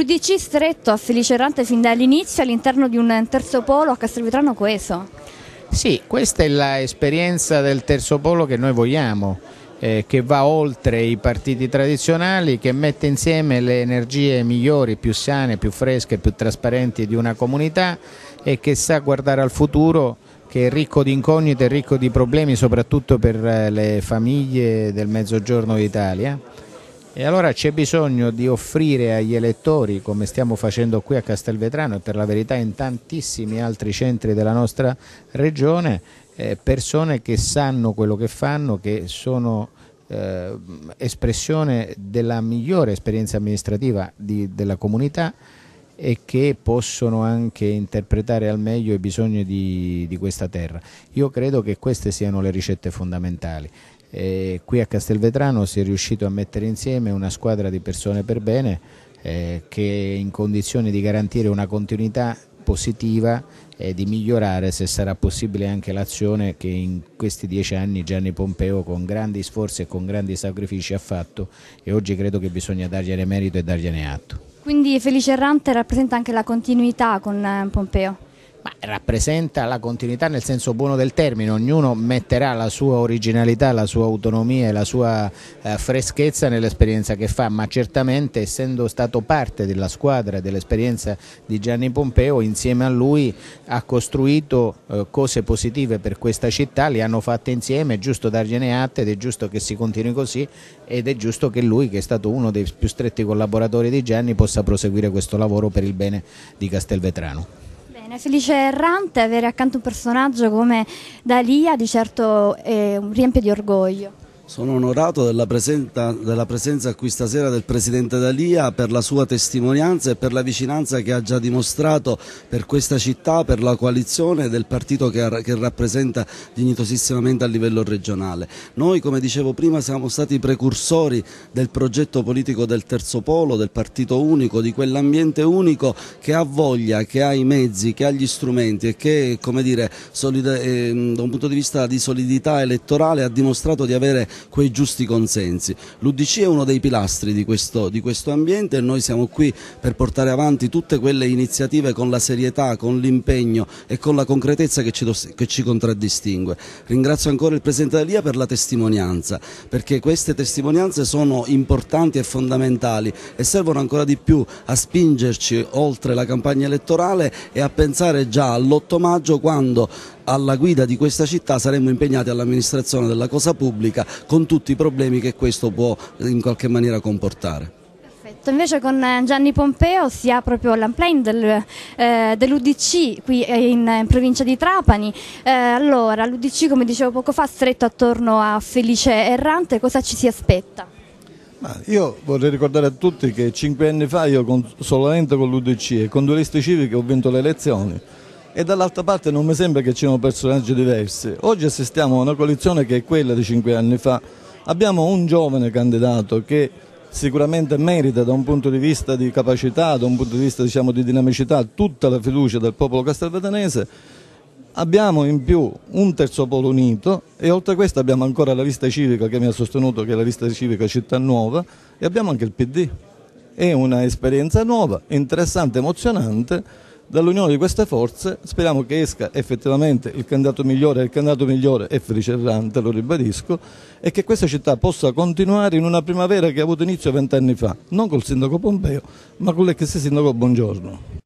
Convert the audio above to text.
L'UDC stretto a Felice Errante fin dall'inizio all'interno di un terzo polo a Castelvetrano coeso. Sì, questa è l'esperienza del terzo polo che noi vogliamo. Eh, che va oltre i partiti tradizionali, che mette insieme le energie migliori, più sane, più fresche, più trasparenti di una comunità e che sa guardare al futuro che è ricco di incognite ricco di problemi soprattutto per eh, le famiglie del mezzogiorno d'Italia. E allora c'è bisogno di offrire agli elettori, come stiamo facendo qui a Castelvetrano e per la verità in tantissimi altri centri della nostra regione, eh, persone che sanno quello che fanno, che sono eh, espressione della migliore esperienza amministrativa di, della comunità e che possono anche interpretare al meglio i bisogni di, di questa terra. Io credo che queste siano le ricette fondamentali. E qui a Castelvetrano si è riuscito a mettere insieme una squadra di persone per bene eh, che è in condizione di garantire una continuità positiva e di migliorare se sarà possibile anche l'azione che in questi dieci anni Gianni Pompeo con grandi sforzi e con grandi sacrifici ha fatto e oggi credo che bisogna dargliene merito e dargliene atto. Quindi Felice Errante rappresenta anche la continuità con eh, Pompeo? Ma rappresenta la continuità nel senso buono del termine, ognuno metterà la sua originalità, la sua autonomia e la sua eh, freschezza nell'esperienza che fa, ma certamente essendo stato parte della squadra e dell'esperienza di Gianni Pompeo, insieme a lui ha costruito eh, cose positive per questa città, le hanno fatte insieme, è giusto dargliene atte ed è giusto che si continui così ed è giusto che lui, che è stato uno dei più stretti collaboratori di Gianni, possa proseguire questo lavoro per il bene di Castelvetrano. Felice Errante, avere accanto un personaggio come Dalia di certo eh, riempie di orgoglio. Sono onorato della presenza, della presenza, qui stasera del Presidente Dalia per la sua testimonianza e per la vicinanza che ha già dimostrato per questa città, per la coalizione del partito che, che rappresenta dignitosissimamente a livello regionale. Noi, come dicevo prima, siamo stati precursori del progetto politico del Terzo Polo, del Partito Unico, di quell'ambiente unico che ha voglia, che ha i mezzi, che ha gli strumenti e che, come dire, eh, da un punto di vista di solidità elettorale ha dimostrato di avere quei giusti consensi. L'UDC è uno dei pilastri di questo, di questo ambiente e noi siamo qui per portare avanti tutte quelle iniziative con la serietà, con l'impegno e con la concretezza che ci, che ci contraddistingue. Ringrazio ancora il Presidente Dalia per la testimonianza, perché queste testimonianze sono importanti e fondamentali e servono ancora di più a spingerci oltre la campagna elettorale e a pensare già all'8 maggio quando alla guida di questa città saremmo impegnati all'amministrazione della cosa pubblica con tutti i problemi che questo può in qualche maniera comportare. Perfetto, invece con eh, Gianni Pompeo si ha proprio l'unplane del, eh, dell'UDC qui in, in, provincia di Trapani. Eh, allora, l'UDC come dicevo poco fa stretto attorno a Felice Errante, cosa ci si aspetta? Ma io vorrei ricordare a tutti che cinque anni fa io con, solamente con l'UDC e con due liste civiche ho vinto le elezioni e dall'altra parte non mi sembra che ci siano personaggi diversi. Oggi assistiamo a una coalizione che è quella di cinque anni fa. Abbiamo un giovane candidato che sicuramente merita da un punto di vista di capacità, da un punto di vista diciamo, di dinamicità, tutta la fiducia del popolo castelvetanese. Abbiamo in più un terzo polo unito e oltre a questo abbiamo ancora la lista civica che mi ha sostenuto che è la lista civica Città Nuova e abbiamo anche il PD. È un'esperienza nuova, interessante, emozionante Dall'unione di queste forze speriamo che esca effettivamente il candidato migliore il candidato migliore è Felice Errante, lo ribadisco, e che questa città possa continuare in una primavera che ha avuto inizio vent'anni fa, non col sindaco Pompeo, ma con l'ex sindaco Buongiorno.